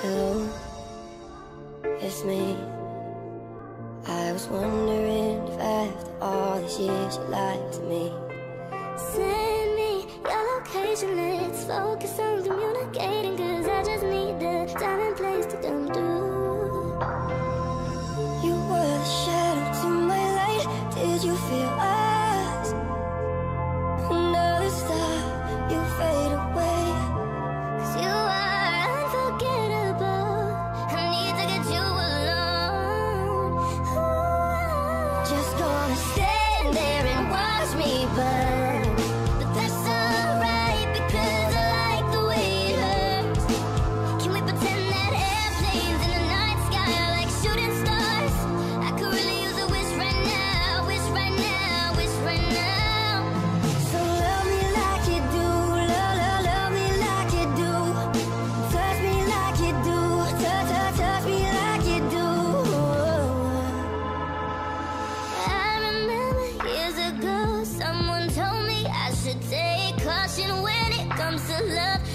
Hello, it's me. I was wondering if after all these years you lied to me. Send me your location, let's focus on communicating, cause I just need the time and place to come through. love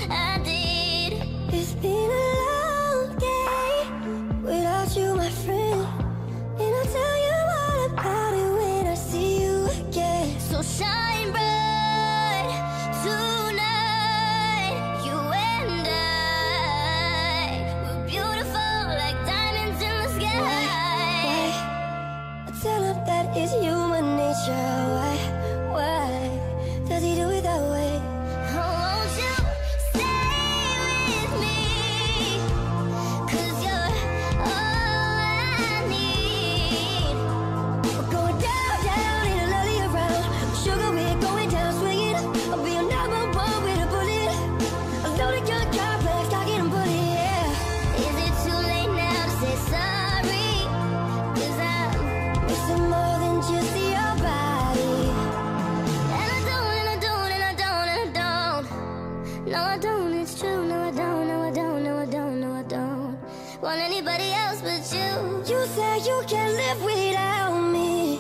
it's true. No, I don't, no, I don't, no, I don't, no, I don't want anybody else but you. You said you can't live without me.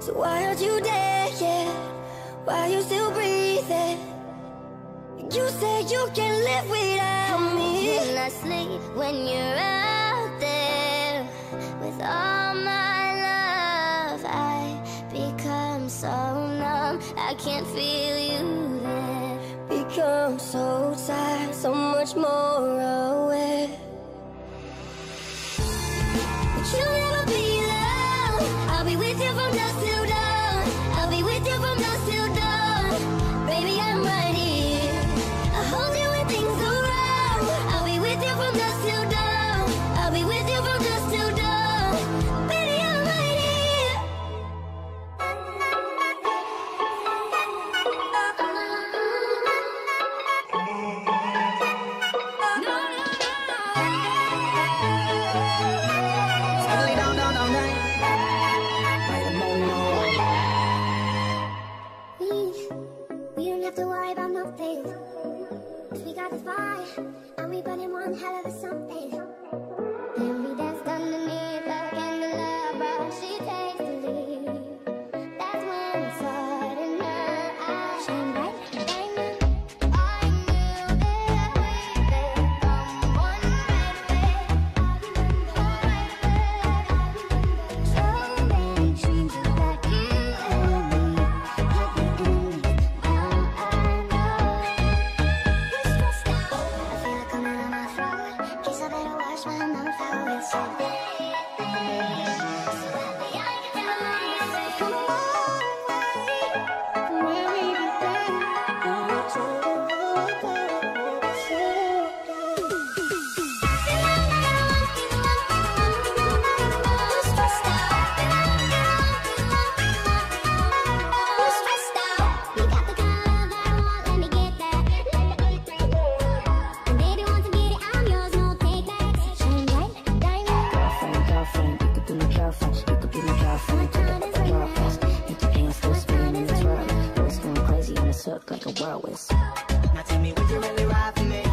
So why aren't you dead yet? Why are you still breathing? You said you can't live without me. When I sleep, when you're out there with all my love, I become so numb. I can't feel you. So tired, so much more aware. But you'll never be alone. I'll be with you from dusk till dawn. I'll be with you from dusk till my mama look like a whirlwind. Now tell me, would you really ride for me?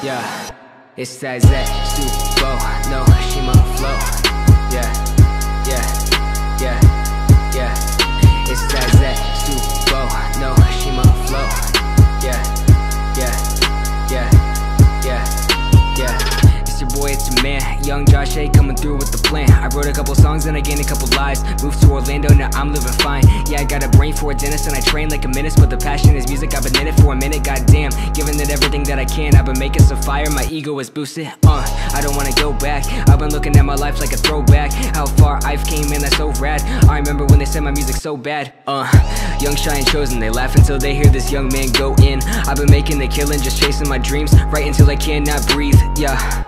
Yeah, it's that Z, Subo, no Shima flow. Young Josh A coming through with the plan. I wrote a couple songs and I gained a couple lives. Moved to Orlando, now I'm living fine. Yeah, I got a brain for a dentist and I train like a menace. But the passion is music, I've been in it for a minute, goddamn. Giving it everything that I can, I've been making some fire, my ego is boosted. Uh, I don't wanna go back. I've been looking at my life like a throwback. How far I've came, man, that's so rad. I remember when they said my music so bad. Uh, young, shy, and chosen, they laugh until they hear this young man go in. I've been making the killing, just chasing my dreams, right until I cannot breathe. Yeah.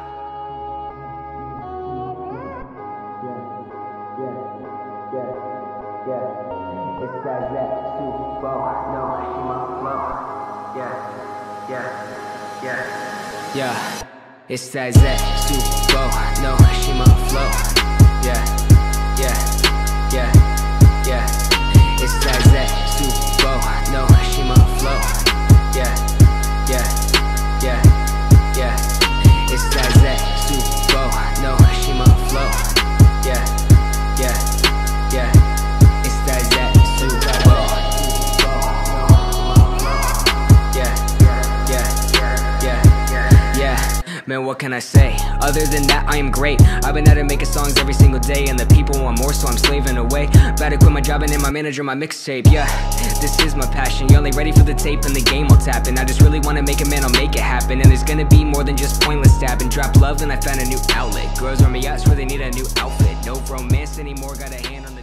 Yeah, it's that that Super no Shima flow. Yeah, yeah, Man, what can I say? Other than that, I am great. I've been at it making songs every single day, and the people want more, so I'm slaving away. About to quit my job and name my manager my mixtape. Yeah, this is my passion. You're only ready for the tape, and the game will tap in. I just really wanna make it, man. I'll make it happen. And there's gonna be more than just pointless stabbing. Drop love, and I found a new outlet. Girls on me out, swear they need a new outfit. No romance anymore. Got a hand on the